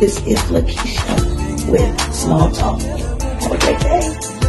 This is Lakeisha with Small Talk. Have a great day.